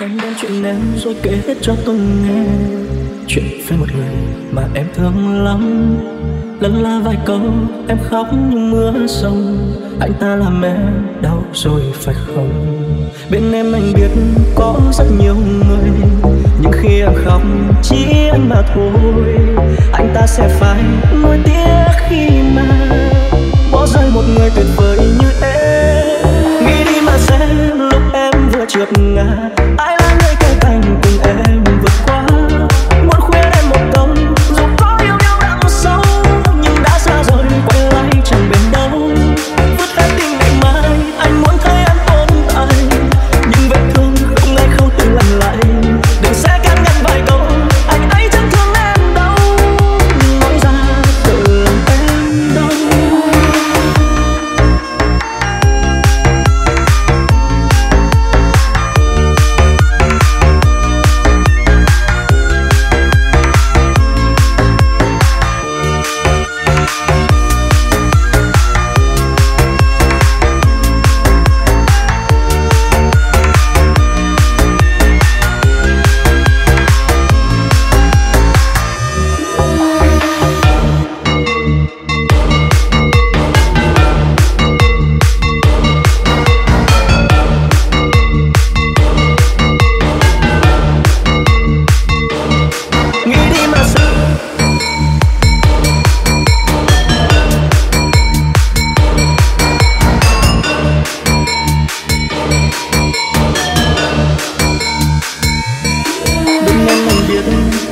Em đem chuyện em rồi kể hết cho tôi nghe. Chuyện về một người mà em thương lắm. Lân la vài câu, em khóc như mưa sông. Anh ta làm em đau rồi phải không? Bên em anh biết có rất nhiều người. Nhưng khi em khóc, chỉ anh mà thôi. Anh ta sẽ phải nuối tiếc khi mà Bỏ rơi một người tuyệt vời như em. Nghĩ đi mà xem, lúc em vừa trượt ngã biết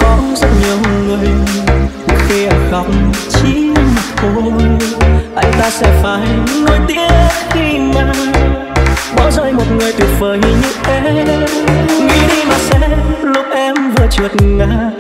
có rất nhiều người khi em khóc chỉ một thôi. Anh ta sẽ phải nuối tiếc khi mà Bỏ rơi một người tuyệt vời như em. Nghĩ đi mà xem, lúc em vừa trượt ngã